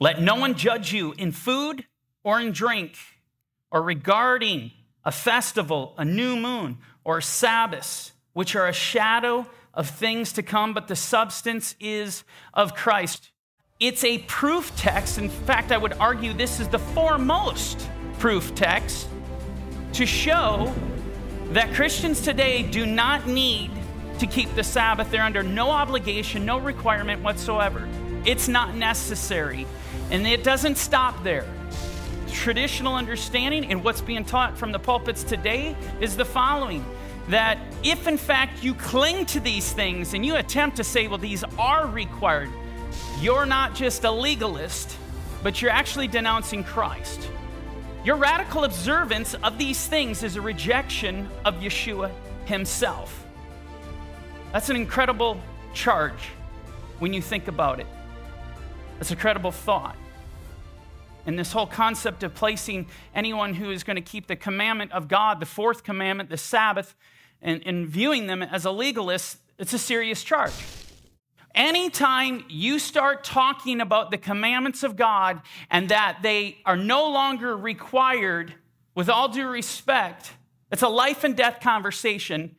Let no one judge you in food or in drink, or regarding a festival, a new moon, or Sabbath, which are a shadow of things to come, but the substance is of Christ. It's a proof text. In fact, I would argue this is the foremost proof text to show that Christians today do not need to keep the Sabbath. They're under no obligation, no requirement whatsoever. It's not necessary. And it doesn't stop there. Traditional understanding and what's being taught from the pulpits today is the following that if in fact you cling to these things and you attempt to say, well, these are required, you're not just a legalist, but you're actually denouncing Christ. Your radical observance of these things is a rejection of Yeshua himself. That's an incredible charge when you think about it. That's a credible thought. And this whole concept of placing anyone who is going to keep the commandment of God, the fourth commandment, the Sabbath, and, and viewing them as a legalist, it's a serious charge. Anytime you start talking about the commandments of God and that they are no longer required, with all due respect, it's a life and death conversation,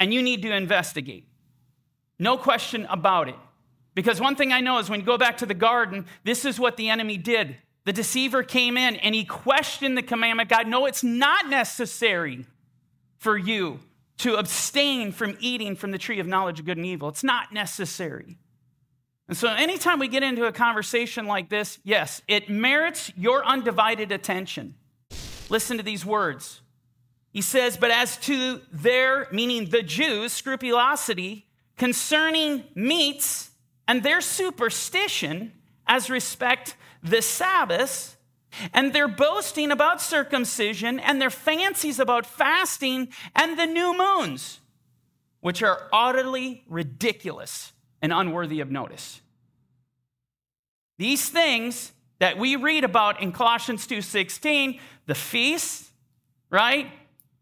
and you need to investigate. No question about it. Because one thing I know is when you go back to the garden, this is what the enemy did. The deceiver came in and he questioned the commandment God, no, it's not necessary for you to abstain from eating from the tree of knowledge of good and evil. It's not necessary. And so, anytime we get into a conversation like this, yes, it merits your undivided attention. Listen to these words. He says, But as to their, meaning the Jews, scrupulosity concerning meats and their superstition as respect the Sabbath, and their boasting about circumcision and their fancies about fasting and the new moons, which are utterly ridiculous and unworthy of notice. These things that we read about in Colossians 2:16, the feasts, right?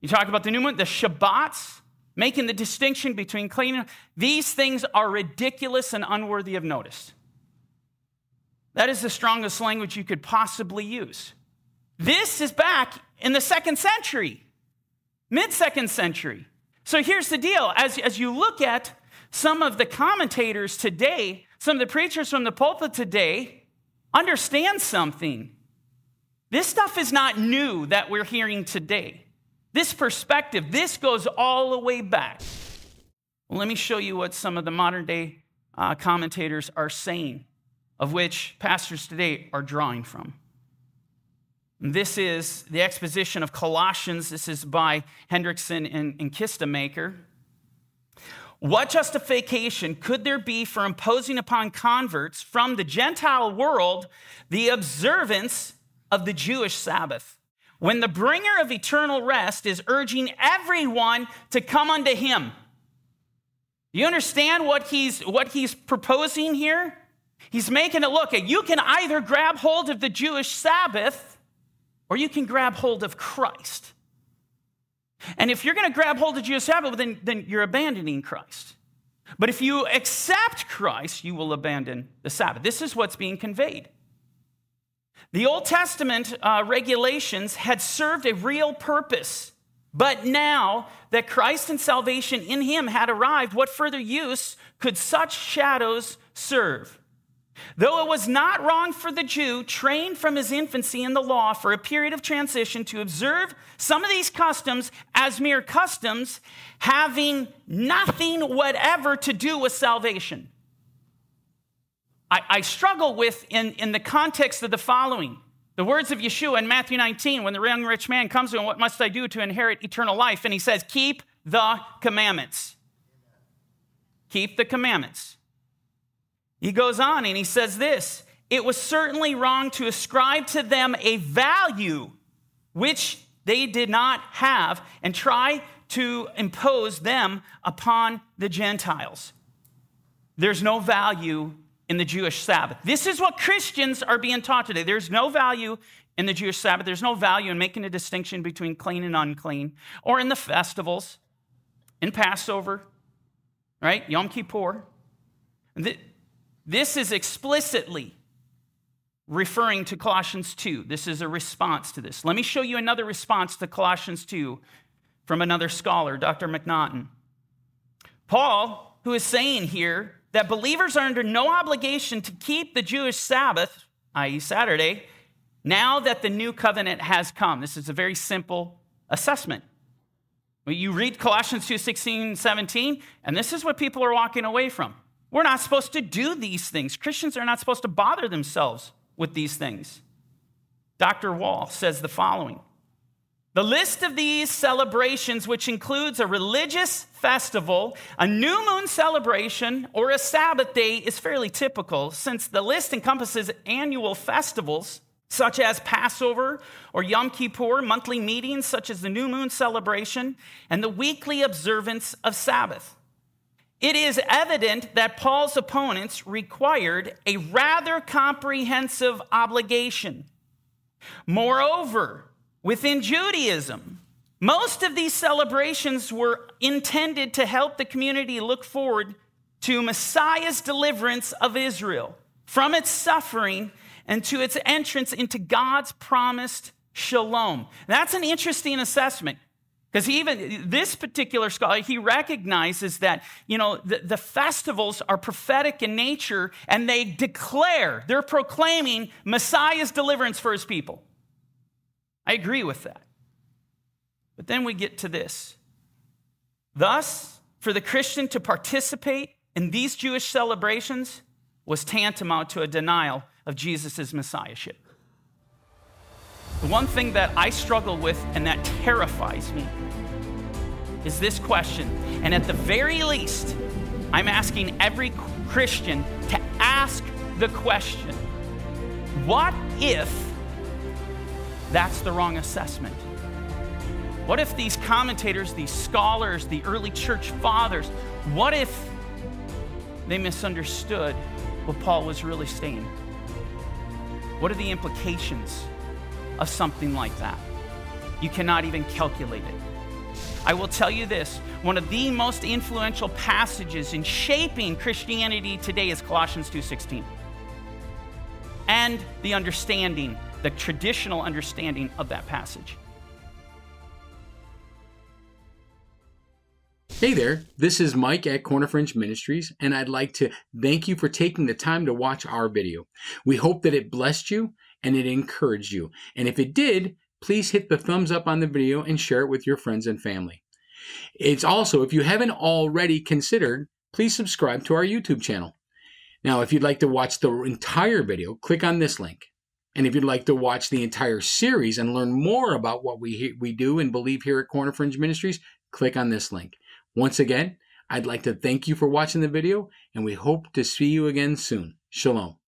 You talk about the new moon, the Shabbats, making the distinction between clean these things are ridiculous and unworthy of notice. That is the strongest language you could possibly use. This is back in the second century, mid second century. So here's the deal as, as you look at some of the commentators today, some of the preachers from the pulpit today, understand something. This stuff is not new that we're hearing today. This perspective, this goes all the way back. Let me show you what some of the modern day uh, commentators are saying of which pastors today are drawing from. This is the exposition of Colossians. This is by Hendriksen and, and Kistemaker. What justification could there be for imposing upon converts from the Gentile world the observance of the Jewish Sabbath? When the bringer of eternal rest is urging everyone to come unto him. You understand what he's, what he's proposing here? He's making it look at you can either grab hold of the Jewish Sabbath or you can grab hold of Christ. And if you're going to grab hold of the Jewish Sabbath, then, then you're abandoning Christ. But if you accept Christ, you will abandon the Sabbath. This is what's being conveyed. The Old Testament uh, regulations had served a real purpose. But now that Christ and salvation in him had arrived, what further use could such shadows serve? Though it was not wrong for the Jew, trained from his infancy in the law for a period of transition, to observe some of these customs as mere customs, having nothing whatever to do with salvation. I, I struggle with in, in the context of the following. The words of Yeshua in Matthew 19, when the young rich man comes to him, What must I do to inherit eternal life? And he says, Keep the commandments. Keep the commandments. He goes on and he says this It was certainly wrong to ascribe to them a value which they did not have and try to impose them upon the Gentiles. There's no value in the Jewish Sabbath. This is what Christians are being taught today. There's no value in the Jewish Sabbath. There's no value in making a distinction between clean and unclean, or in the festivals, in Passover, right? Yom Kippur. This is explicitly referring to Colossians 2. This is a response to this. Let me show you another response to Colossians 2 from another scholar, Dr. McNaughton. Paul, who is saying here that believers are under no obligation to keep the Jewish Sabbath, i.e., Saturday, now that the new covenant has come. This is a very simple assessment. You read Colossians 2 16, 17, and this is what people are walking away from. We're not supposed to do these things. Christians are not supposed to bother themselves with these things. Dr. Wall says the following The list of these celebrations, which includes a religious festival, a new moon celebration, or a Sabbath day, is fairly typical since the list encompasses annual festivals such as Passover or Yom Kippur, monthly meetings such as the new moon celebration, and the weekly observance of Sabbath. It is evident that Paul's opponents required a rather comprehensive obligation. Moreover, within Judaism, most of these celebrations were intended to help the community look forward to Messiah's deliverance of Israel from its suffering and to its entrance into God's promised shalom. That's an interesting assessment. Because even this particular scholar, he recognizes that, you know, the, the, festivals are prophetic in nature and they declare, they're proclaiming Messiah's deliverance for his people. I agree with that. But then we get to this. Thus, for the Christian to participate in these Jewish celebrations was tantamount to a denial of Jesus' messiahship. The one thing that I struggle with and that terrifies me is this question. And at the very least, I'm asking every Christian to ask the question what if that's the wrong assessment? What if these commentators, these scholars, the early church fathers, what if they misunderstood what Paul was really saying? What are the implications of something like that? You cannot even calculate it. I will tell you this one of the most influential passages in shaping Christianity today is Colossians 2:16. And the understanding, the traditional understanding of that passage. Hey there, this is Mike at Corner Fringe Ministries, and I'd like to thank you for taking the time to watch our video. We hope that it blessed you and it encouraged you. And if it did, please hit the thumbs up on the video and share it with your friends and family. It's also, if you haven't already considered, please subscribe to our YouTube channel. Now, if you'd like to watch the entire video, click on this link. And if you'd like to watch the entire series and learn more about what we, we do and believe here at Corner Fringe Ministries, click on this link. Once again, I'd like to thank you for watching the video, and we hope to see you again soon. Shalom.